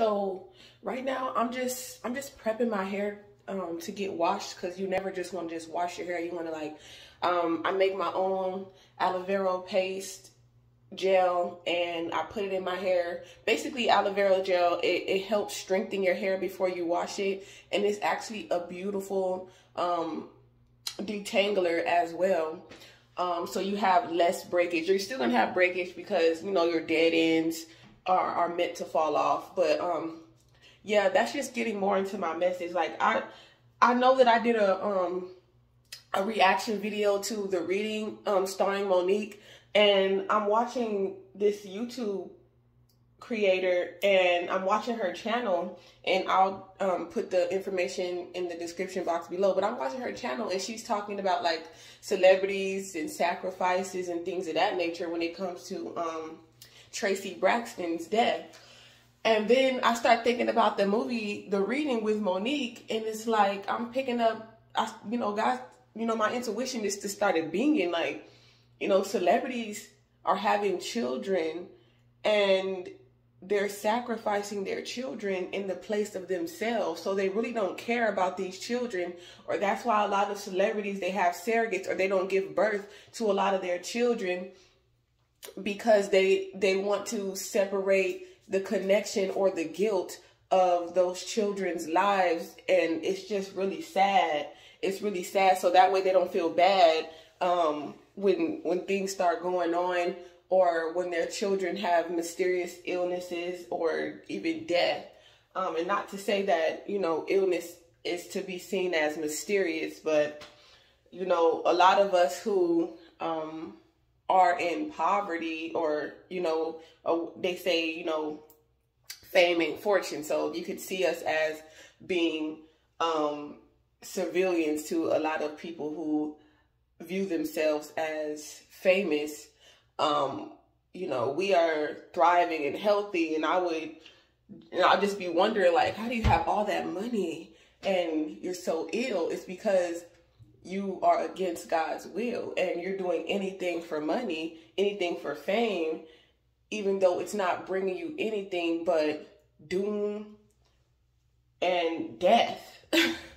So right now I'm just I'm just prepping my hair um, to get washed because you never just want to just wash your hair. You want to like um, I make my own aloe vera paste gel and I put it in my hair. Basically aloe vera gel, it, it helps strengthen your hair before you wash it. And it's actually a beautiful um, detangler as well. Um, so you have less breakage. You're still gonna have breakage because you know your dead ends are, are meant to fall off. But um, yeah, that's just getting more into my message. Like I, I know that I did a um a reaction video to the reading um starring Mo'Nique, and I'm watching this YouTube creator and I'm watching her channel and I'll um, put the information in the description box below but I'm watching her channel and she's talking about like celebrities and sacrifices and things of that nature when it comes to um, Traci Braxton's death. And then I start thinking about the movie The Reading with Mo'Nique and it's like I'm picking up I, you know guys you know my intuition is to start being like you know celebrities are having children and they're sacrificing their children in the place of themselves. So they really don't care about these children or that's why a lot of celebrities they have surrogates or they don't give birth to a lot of their children because they they want to separate the connection or the guilt of those children's lives. And it's just really sad. It's really sad. So that way they don't feel bad um, when when things start going on or when their children have mysterious illnesses or even death. Um, and not to say that, you know, illness is to be seen as mysterious, but, you know, a lot of us who um, are in poverty or, you know, they say, you know, fame and fortune. So you could see us as being um, civilians to a lot of people who view themselves as famous um, you know, we are thriving and healthy. And I would, and I'll just be wondering, like, how do you have all that money and you're so ill? It's because you are against God's will and you're doing anything for money, anything for fame, even though it's not bringing you anything but doom and death.